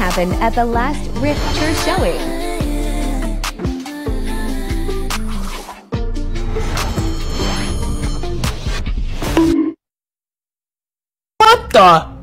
happened at the last Rift Church showing? What the?